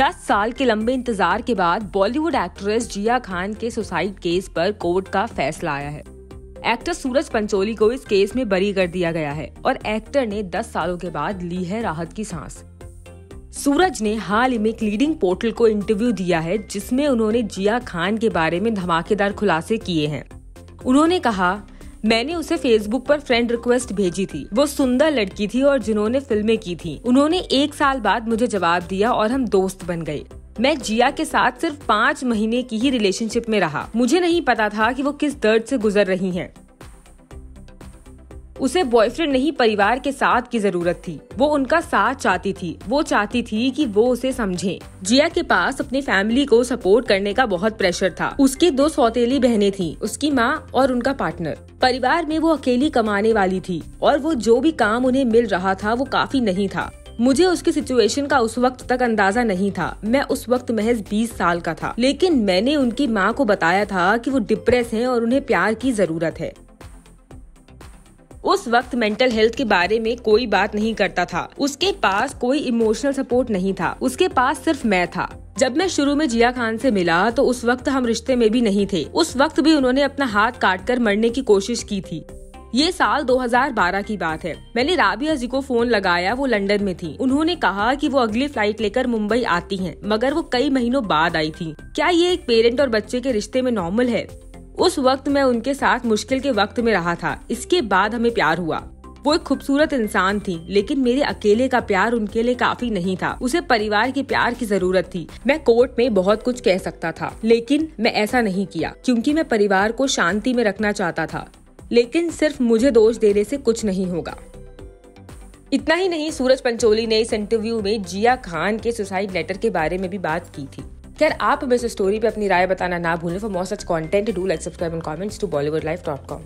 10 साल के लंबे इंतज़ार के बाद बॉलीवुड एक्ट्रेस जिया खान के सुसाइड केस पर कोर्ट का फैसला आया है। एक्टर सूरज पंचोली को इस केस में बरी कर दिया गया है और एक्टर ने 10 सालों के बाद ली है राहत की सांस। सूरज ने हाल ही में एक लीडिंग पोर्टल को इंटरव्यू दिया है, जिसमें उन्होंने जिया खान के बारे में धमाकेदार खुलासे किए हैं। उन्होंने कहा मैंने उसे फेसबुक पर फ्रेंड रिक्वेस्ट भेजी थी। वो सुंदर लड़की थी और जिन्होंने फ़िल्में की थी। उन्होंने एक साल बाद मुझे जवाब दिया और हम दोस्त बन गए। मैं जिया के साथ सिर्फ़ पाँच महीने की ही रिलेशनशिप में रहा। मुझे नहीं पता था कि वो किस दर्द से गुजर रही हैं। उसे बॉयफ्रेंड नहीं, परिवार के साथ की ज़रूरत थी। वो उनका साथ चाहती थी। वो चाहती थी कि वो उसे समझे। जिया के पास अपनी फैमिली को सपोर्ट करने का बहुत प्रेशर था। उसकी दो सौतेली बहनें थी, उसकी माँ और उनका पार्टनर परिवार में वो अकेली कमाने वाली थी और वो जो भी काम उन्हें मिल रहा था, वो काफ़ी नहीं था। मुझे उसकी सिचुएशन का उस वक्त तक अंदाज़ा नहीं था। मैं उस वक्त महज 20 साल का था। लेकिन मैंने उनकी माँ को बताया था कि वो डिप्रेस हैं और उन्हें प्यार की ज़रूरत है। उस वक्त मेंटल हेल्थ के बारे में कोई बात नहीं करता था। उसके पास कोई इमोशनल सपोर्ट नहीं था। उसके पास सिर्फ़ मैं था। जब मैं शुरू में जिया खान से मिला तो उस वक्त हम रिश्ते में भी नहीं थे। उस वक्त भी उन्होंने अपना हाथ काट कर मरने की कोशिश की थी। ये साल 2012 की बात है। मैंने राबिया जी को फ़ोन लगाया, वो लंदन में थी। उन्होंने कहा कि वो अगली फ़्लाइट लेकर मुंबई आती हैं, मगर वो कई महीनों बाद आई थी। क्या ये एक पेरेंट और बच्चे के रिश्ते में नॉर्मल है? उस वक्त मैं उनके साथ मुश्किल के वक्त में रहा था। इसके बाद हमें प्यार हुआ। वो एक खूबसूरत इंसान थी, लेकिन मेरे अकेले का प्यार उनके लिए काफ़ी नहीं था। उसे परिवार के प्यार की ज़रूरत थी। मैं कोर्ट में बहुत कुछ कह सकता था, लेकिन मैं ऐसा नहीं किया, क्योंकि मैं परिवार को शांति में रखना चाहता था। लेकिन सिर्फ़ मुझे दोष देने से कुछ नहीं होगा। इतना ही नहीं, सूरज पंचोली ने इस इंटरव्यू में जिया खान के सुसाइड लेटर के बारे में भी बात की थी। खैर, आप हमें स्टोरी पे अपनी राय बताना ना भूलें। For more such content do like subscribe and comments to Bollywood life dot com